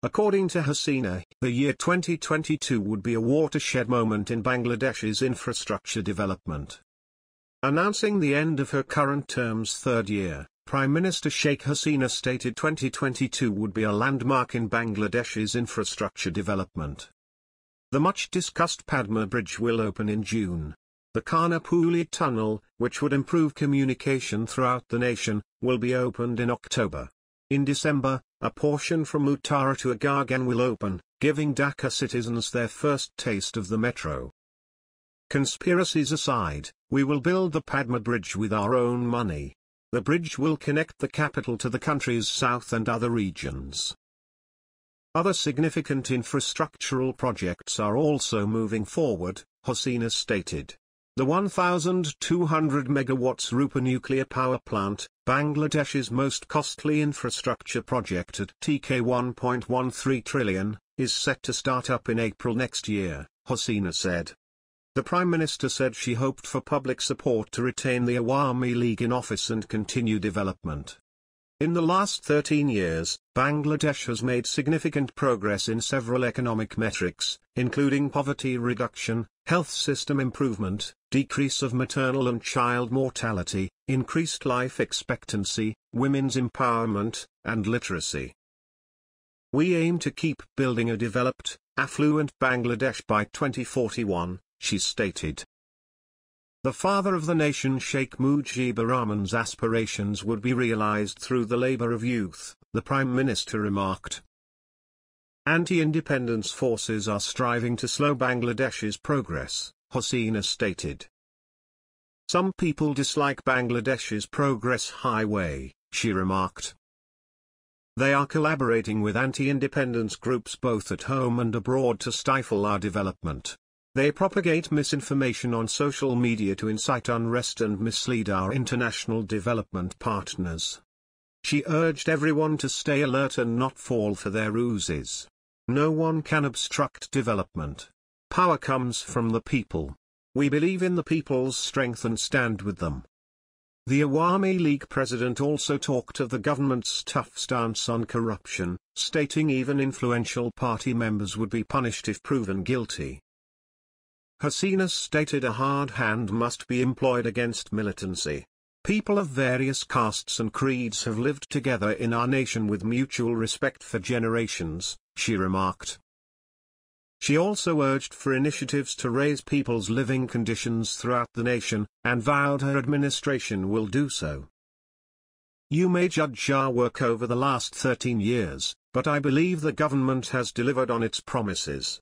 According to Hasina, the year 2022 would be a watershed moment in Bangladesh's infrastructure development. Announcing the end of her current term's third year, Prime Minister Sheikh Hasina stated 2022 would be a landmark in Bangladesh's infrastructure development. The much-discussed Padma Bridge will open in June. The Karnaphuli Tunnel, which would improve communication throughout the nation, will be opened in October. In December, a portion from Uttara to Agargaon will open, giving Dhaka citizens their first taste of the metro. Conspiracies aside, we will build the Padma Bridge with our own money. The bridge will connect the capital to the country's south and other regions. Other significant infrastructural projects are also moving forward, Hasina stated. The 1,200 megawatts Rooppur nuclear power plant, Bangladesh's most costly infrastructure project at TK 1.13 trillion, is set to start up in April next year, Hasina said. The Prime Minister said she hoped for public support to retain the Awami League in office and continue development. In the last 13 years, Bangladesh has made significant progress in several economic metrics, including poverty reduction, health system improvement, decrease of maternal and child mortality, increased life expectancy, women's empowerment, and literacy. We aim to keep building a developed, affluent Bangladesh by 2041, she stated. The father of the nation Sheikh Mujibur Rahman's aspirations would be realized through the labor of youth, the Prime Minister remarked. Anti-independence forces are striving to slow Bangladesh's progress, Hasina stated. Some people dislike Bangladesh's progress highway, she remarked. They are collaborating with anti-independence groups both at home and abroad to stifle our development. They propagate misinformation on social media to incite unrest and mislead our international development partners. She urged everyone to stay alert and not fall for their ruses. No one can obstruct development. Power comes from the people. We believe in the people's strength and stand with them. The Awami League president also talked of the government's tough stance on corruption, stating even influential party members would be punished if proven guilty. Hasina stated a hard hand must be employed against militancy. People of various castes and creeds have lived together in our nation with mutual respect for generations, she remarked. She also urged for initiatives to raise people's living conditions throughout the nation, and vowed her administration will do so. You may judge our work over the last 13 years, but I believe the government has delivered on its promises.